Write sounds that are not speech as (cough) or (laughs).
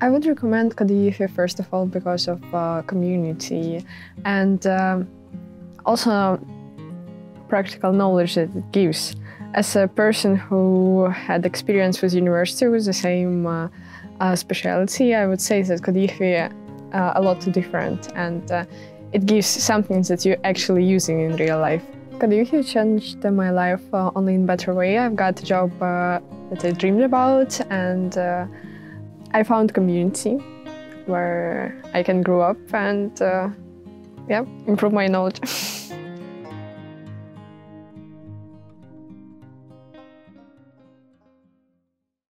I would recommend kood/Jõhvi first of all because of uh, community and um, also practical knowledge that it gives. As a person who had experience with university with the same uh, uh, specialty, I would say that kood/Jõhvi uh, a lot different and uh, it gives something that you're actually using in real life. kood/Jõhvi changed my life only in better way. I've got a job that I dreamed about and I found community where I can grow up and uh, yeah, improve my knowledge. (laughs)